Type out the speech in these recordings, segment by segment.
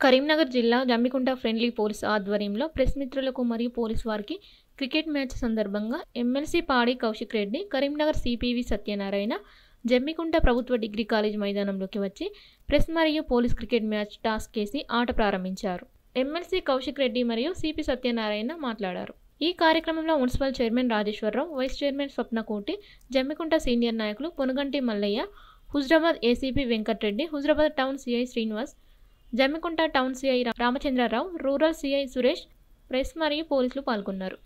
కరీంనగర్ జిల్లా Jammikunta friendly police ఆధ్వర్యంలో press మిత్రులకు మరియు పోలీస్ వారికి క్రికెట్ మ్యాచ్ సందర్భంగా MLC Padi Kaushik Reddy Karimnagar CP V Satyanarayana Jammikunta ప్రభుత్వ డిగ్రీ కాలేజ్ మైదానంలోకి వచ్చి ప్రెస్ మరియు పోలీస్ క్రికెట్ మ్యాచ్ టాస్క్ చేసి ఆట ప్రారంభించారు. ఎమ్మెల్సీ కౌశిక్ రెడ్డి మరియు సిపి సత్యనారాయణ మాట్లాడారు. ఈ కార్యక్రమంలో municipal chairman Rajeshwara Rao vice chairman Swapna Koti Jammikunta senior నాయకులు Ponuganti Mallaiah Huzurabad ACP Venkat Reddy Huzurabad town CI Srinivas Jammikunta town CI Ramachandra Rao rural CI Suresh press మరియు పోలీసులు పాల్గొన్నారు.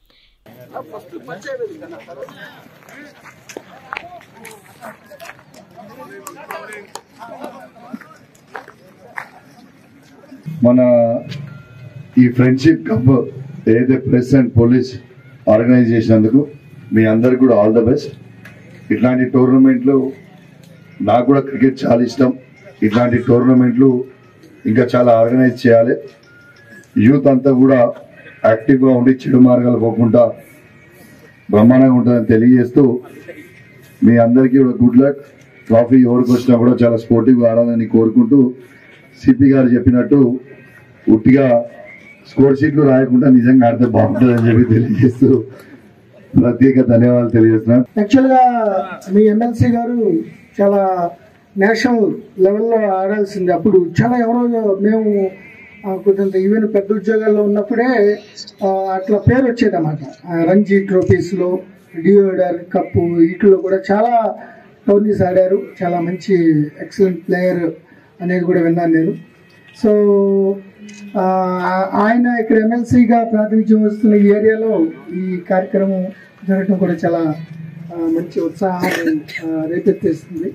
మన ఈ ఫ్రెండ్షిప్ కప్ ఏదైతే press and police organise చేసినందుకు మీ అందరికి కూడా ఆల్ ద బెస్ట్ ఇట్లాంటి టోర్నమెంట్లు నాకు కూడా క్రికెట్ చాలా ఇష్టం. ఇట్లాంటి టోర్నమెంట్లు ఇంకా చాలా ఆర్గనైజ్ చేయాలి. యూత్ అంతా కూడా యాక్టివ్గా ఉండి చెడు మార్గాలు పోకుండా బ్రహ్మాండంగా ఉంటుందని తెలియజేస్తూ మీ అందరికీ కూడా గుడ్ లక్ ట్రాఫీ ఎవరికి వచ్చినా కూడా చాలా స్పోర్టివ్గా ఆడాలని కోరుకుంటూ సిపి గారు చెప్పినట్టు ఉట్టిగా స్కోర్ షీట్లు రాయకుండా నిజంగా ఆడితే బాగుంటుందని చెప్పి తెలియజేస్తూ ప్రత్యేక ధన్యవాదాలు తెలియజేస్తున్నాను. యాక్చువల్గా మీ ఎమ్మెల్సీ గారు చాలా నేషనల్ లెవెల్లో ఆడాల్సింది. అప్పుడు చాలా ఎవరో మేము కొంచెం ఈవెన్ పెద్ద ఉద్యోగాల్లో ఉన్నప్పుడే అట్లా పేరు వచ్చేదన్నమాట. రంజీ ట్రోఫీస్లో డియోడర్ కప్పు వీటిలో కూడా చాలా టోర్నీస్ ఆడారు. చాలా మంచి ఎక్సలెంట్ ప్లేయర్ అనేది కూడా విన్నాను నేను. సో ఆయన ఇక్కడ ఎమ్మెల్సీగా ప్రాతినిధ్యం వస్తున్న ఈ ఏరియాలో ఈ కార్యక్రమం జరగడం కూడా చాలా మంచి ఉత్సాహాన్ని రేపెత్తేస్తుంది.